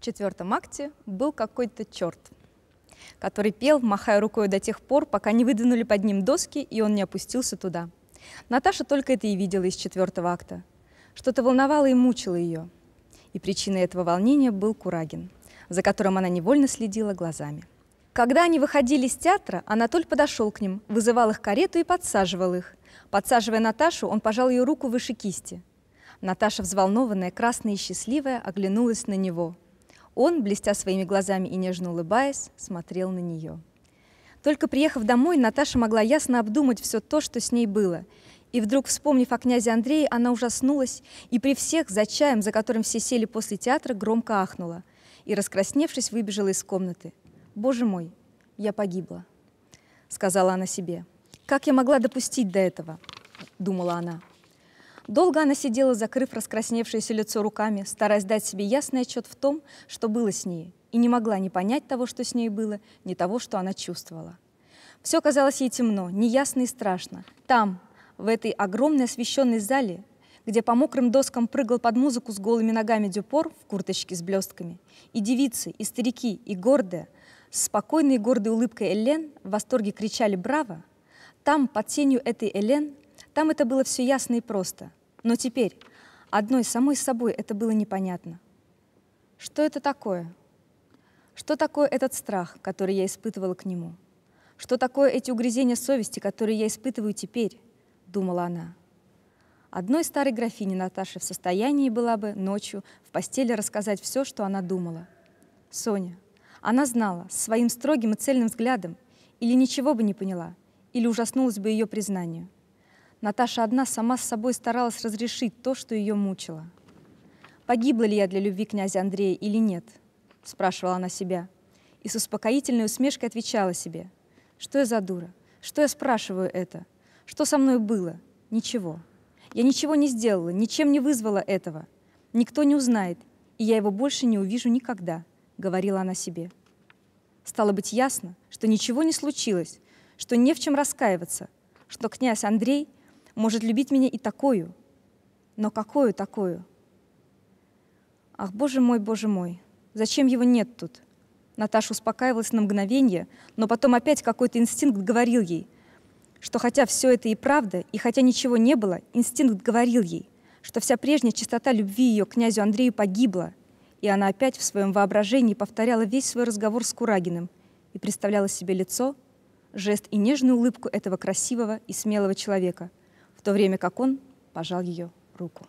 В четвертом акте был какой-то черт, который пел, махая рукой до тех пор, пока не выдвинули под ним доски, и он не опустился туда. Наташа только это и видела из четвертого акта. Что-то волновало и мучило ее. И причиной этого волнения был Курагин, за которым она невольно следила глазами. Когда они выходили из театра, Анатоль подошел к ним, вызывал их карету и подсаживал их. Подсаживая Наташу, он пожал ее руку выше кисти. Наташа, взволнованная, красная и счастливая, оглянулась на него. Он, блестя своими глазами и нежно улыбаясь, смотрел на нее. Только приехав домой, Наташа могла ясно обдумать все то, что с ней было. И вдруг, вспомнив о князе Андрее, она ужаснулась и при всех за чаем, за которым все сели после театра, громко ахнула и, раскрасневшись, выбежала из комнаты. «Боже мой, я погибла», — сказала она себе. «Как я могла допустить до этого?» — думала она. Долго она сидела, закрыв раскрасневшееся лицо руками, стараясь дать себе ясный отчет в том, что было с ней, и не могла ни понять того, что с ней было, ни того, что она чувствовала. Все казалось ей темно, неясно и страшно. Там, в этой огромной освещенной зале, где по мокрым доскам прыгал под музыку с голыми ногами Дюпор в курточке с блестками, и девицы, и старики, и гордые — с спокойной и гордой улыбкой Элен в восторге кричали «Браво!», там, под тенью этой Элен, там это было все ясно и просто. Но теперь, одной самой собой, это было непонятно. Что это такое? Что такое этот страх, который я испытывала к нему? Что такое эти угрызения совести, которые я испытываю теперь? Думала она. Одной старой графине Наташи в состоянии была бы ночью в постели рассказать все, что она думала. Соня, она знала своим строгим и цельным взглядом, или ничего бы не поняла, или ужаснулась бы ее признанию. Наташа одна сама с собой старалась разрешить то, что ее мучило. «Погибла ли я для любви князя Андрея или нет?» — спрашивала она себя. И с успокоительной усмешкой отвечала себе. «Что я за дура? Что я спрашиваю это? Что со мной было? Ничего. Я ничего не сделала, ничем не вызвала этого. Никто не узнает, и я его больше не увижу никогда» говорила она себе. Стало быть ясно, что ничего не случилось, что не в чем раскаиваться, что князь Андрей может любить меня и такую. Но какую такую? Ах, боже мой, боже мой, зачем его нет тут? Наташа успокаивалась на мгновение, но потом опять какой-то инстинкт говорил ей, что хотя все это и правда, и хотя ничего не было, инстинкт говорил ей, что вся прежняя чистота любви ее к князю Андрею погибла, и она опять в своем воображении повторяла весь свой разговор с Курагиным и представляла себе лицо, жест и нежную улыбку этого красивого и смелого человека, в то время как он пожал ее руку.